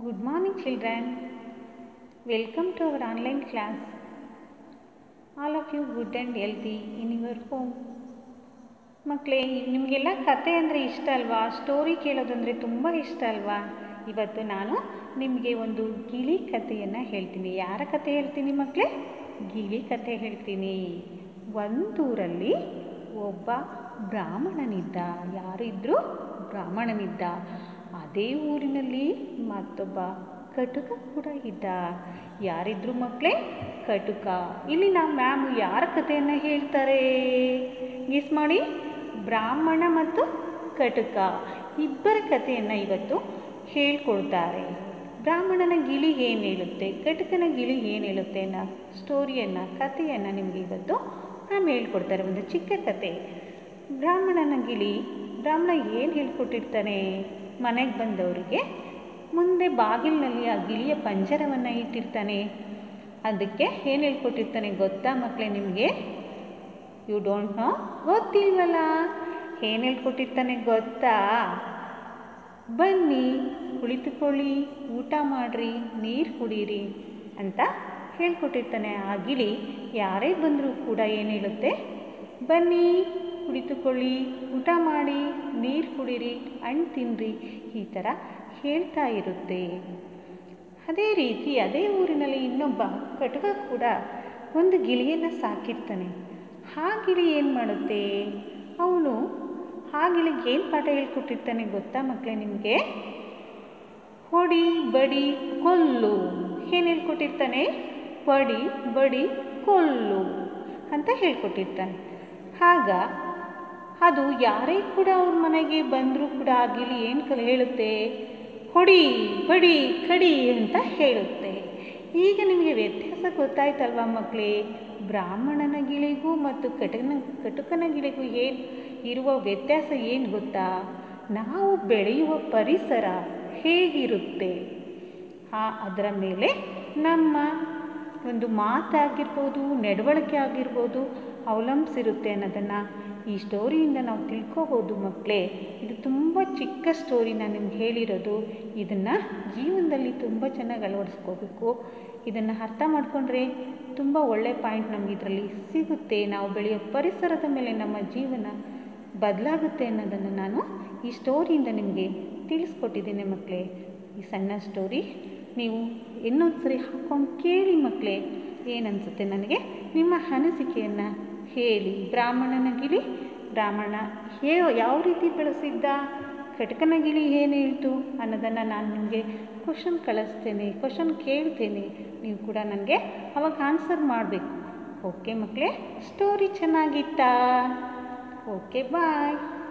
Good morning, children. Welcome to our online class. All of you good and healthy in your home. ಮಕ್ಕಳೇ ನಿಮಗೆಲ್ಲ ಕತೆ ಅಂದರೆ ಇಷ್ಟ ಅಲ್ವಾ? ಸ್ಟೋರಿ ಕೇಳೋದಂದರೆ ತುಂಬ ಇಷ್ಟ ಅಲ್ವಾ? ಇವತ್ತು ನಾನು ನಿಮಗೆ ಒಂದು ಗಿಳಿ ಕಥೆಯನ್ನು ಹೇಳ್ತೀನಿ. ಯಾರ ಕತೆ ಹೇಳ್ತೀನಿ ಮಕ್ಕಳೇ ಗಿಳಿ ಕತೆ ಹೇಳ್ತೀನಿ. ಒಂದೂರಲ್ಲಿ ಒಬ್ಬ ಬ್ರಾಹ್ಮಣನಿದ್ದ. ಯಾರಿದ್ದರೂ ಬ್ರಾಹ್ಮಣನಿದ್ದ. ಅದೇ ಊರಿನಲ್ಲಿ ಮತ್ತೊಬ್ಬ ಕಟುಕ ಕೂಡ ಇದ್ದ. ಯಾರಿದ್ರು ಮಕ್ಕಳೇ ಕಟುಕ. ಇಲ್ಲಿ ನಮ್ಮ ಮ್ಯಾಮ್ ಯಾರ ಕಥೆಯನ್ನು ಹೇಳ್ತಾರೆ? ಗಿಸ್ ಮಾಡಿ. ಬ್ರಾಹ್ಮಣ ಮತ್ತು ಕಟುಕ ಇಬ್ಬರ ಕಥೆಯನ್ನು ಇವತ್ತು ಹೇಳ್ಕೊಡ್ತಾರೆ. ಬ್ರಾಹ್ಮಣನ ಗಿಳಿ ಏನು ಹೇಳುತ್ತೆ? ಕಟುಕನ ಗಿಳಿ ಏನು ಹೇಳುತ್ತೆ ಅನ್ನೋ ಸ್ಟೋರಿಯನ್ನು ಕಥೆಯನ್ನು ನಿಮಗೆ ಇವತ್ತು ಮ್ಯಾಮ್ ಹೇಳ್ಕೊಡ್ತಾರೆ. ಒಂದು ಚಿಕ್ಕ ಕತೆ ಬ್ರಾಹ್ಮಣನ ಗಿಳಿ, ಬ್ರಾಹ್ಮಣ ಏನು ಹೇಳ್ಕೊಟ್ಟಿರ್ತಾನೆ? ಮನೆಗೆ ಬಂದವರಿಗೆ ಮುಂದೆ ಬಾಗಿಲಿನಲ್ಲಿ ಆ ಗಿಳಿಯ ಪಂಜರವನ್ನು ಇಟ್ಟಿರ್ತಾನೆ. ಅದಕ್ಕೆ ಏನು ಹೇಳ್ಕೊಟ್ಟಿರ್ತಾನೆ ಗೊತ್ತಾ ಮಕ್ಕಳೇ ನಿಮಗೆ? ಯು ಡೋಂಟ್ ನೋ ಗೊತ್ತಿಲ್ವಲ್ಲ? ಏನು ಹೇಳ್ಕೊಟ್ಟಿರ್ತಾನೆ ಗೊತ್ತಾ? ಬನ್ನಿ, ಕುಳಿತುಕೊಳ್ಳಿ, ಊಟ ಮಾಡಿರಿ, ನೀರು ಕುಡೀರಿ ಅಂತ ಹೇಳ್ಕೊಟ್ಟಿರ್ತಾನೆ ಆ ಗಿಳಿ. ಯಾರೇ ಬಂದರೂ ಕೂಡ ಏನು ಹೇಳುತ್ತೆ? ಬನ್ನಿ. ಕುಳಿತುಕೊಳ್ಳಿ, ಊಟ ಮಾಡಿ, ನೀರು ಕುಡೀರಿ, ಹಣ್ಣು ತಿನ್ನಿರಿ ಈ ಥರ ಹೇಳ್ತಾ ಇರುತ್ತೆ. ಅದೇ ರೀತಿ ಅದೇ ಊರಿನಲ್ಲಿ ಇನ್ನೊಬ್ಬ ಕಟುಕ ಕೂಡ ಒಂದು ಗಿಳಿಯನ್ನು ಸಾಕಿರ್ತಾನೆ. ಆ ಗಿಳಿ ಏನು ಮಾಡುತ್ತೆ? ಅವನು ಆ ಗಿಳಿಗೆ ಏನು ಪಾಠ ಹೇಳ್ಕೊಟ್ಟಿರ್ತಾನೆ ಗೊತ್ತಾ ಮಕ್ಕಳೇ ನಿಮಗೆ? ಹೊಡಿ, ಬಡಿ, ಕೊಲ್ಲು. ಏನು ಹೇಳ್ಕೊಟ್ಟಿರ್ತಾನೆ? ಬಡಿ ಬಡಿ, ಕೊಲ್ಲು ಅಂತ ಹೇಳ್ಕೊಟ್ಟಿರ್ತಾನೆ. ಆಗ ಅದು ಯಾರೇ ಕೂಡ ಅವ್ರ ಮನೆಗೆ ಬಂದರೂ ಕೂಡ ಆಗಿಲಿ ಏನು ಕಲಿ ಹೇಳುತ್ತೆ? ಹೊಡಿ ಬಡಿ ಕಡಿ ಅಂತ ಹೇಳುತ್ತೆ. ಈಗ ನಿಮಗೆ ವ್ಯತ್ಯಾಸ ಗೊತ್ತಾಯ್ತಲ್ವಾ ಮಕ್ಕಳೇ ಬ್ರಾಹ್ಮಣನ ಗಿಳಿಗೂ ಮತ್ತು ಕಟಕನ, ಕಟುಕನ ಗಿಳಿಗೂ ಏನು ಇರುವ ವ್ಯತ್ಯಾಸ ಏನು ಗೊತ್ತಾ? ನಾವು ಬೆಳೆಯುವ ಪರಿಸರ ಹೇಗಿರುತ್ತೆ? ಆ, ಅದರ ಮೇಲೆ ನಮ್ಮ ಒಂದು ಮಾತಾಗಿರ್ಬೋದು, ನಡವಳಿಕೆ ಆಗಿರ್ಬೋದು ಅವಲಂಬಿಸಿರುತ್ತೆ ಅನ್ನೋದನ್ನು ಈ ಸ್ಟೋರಿಯಿಂದ ನಾವು ತಿಳ್ಕೋಬೋದು ಮಕ್ಕಳೇ ಇದು ತುಂಬ ಚಿಕ್ಕ ಸ್ಟೋರಿ ನಾನು ನಿಮ್ಗೆ ಹೇಳಿರೋದು. ಇದನ್ನು ಜೀವನದಲ್ಲಿ ತುಂಬ ಚೆನ್ನಾಗಿ ಅಳವಡಿಸ್ಕೋಬೇಕು. ಇದನ್ನು ಅರ್ಥ ಮಾಡಿಕೊಂಡ್ರೆ ತುಂಬ ಒಳ್ಳೆಯ ಪಾಯಿಂಟ್ ನಮ್ಗೆ ಇದರಲ್ಲಿ ಸಿಗುತ್ತೆ. ನಾವು ಬೆಳೆಯೋ ಪರಿಸರದ ಮೇಲೆ ನಮ್ಮ ಜೀವನ ಬದಲಾಗುತ್ತೆ ಅನ್ನೋದನ್ನು ನಾನು ಈ ಸ್ಟೋರಿಯಿಂದ ನಿಮಗೆ ತಿಳಿಸ್ಕೊಟ್ಟಿದ್ದೀನಿ ಮಕ್ಕಳೇ ಈ ಸಣ್ಣ ಸ್ಟೋರಿ ನೀವು ಇನ್ನೊಂದು ಸರಿ ಹಾಕ್ಕೊಂಡು ಕೇಳಿ ಮಕ್ಕಳೇ ಏನನ್ಸುತ್ತೆ ನನಗೆ? ನಿಮ್ಮ ಅನಿಸಿಕೆಯನ್ನು ಹೇಳಿ ಬ್ರಾಹ್ಮಣನ ಗಿಳಿ ಬ್ರಾಹ್ಮಣ, ಹೇ, ಯಾವ ರೀತಿ ಬೆಳೆಸಿದ್ದ ಕಟಕನ ಗಿಳಿ ಏನು ಹೇಳ್ತು? ಅನ್ನೋದನ್ನು ನಾನು ನಿಮಗೆ ಕ್ವಶನ್ ಕಳಿಸ್ತೇನೆ ಕ್ವಶನ್ ಕೇಳ್ತೇನೆ. ನೀವು ಕೂಡ ನನಗೆ ಅವಾಗ ಆನ್ಸರ್ ಮಾಡಬೇಕು. ಓಕೆ ಮಕ್ಕಳೇ ಸ್ಟೋರಿ ಚೆನ್ನಾಗಿತ್ತಾ? Okay bye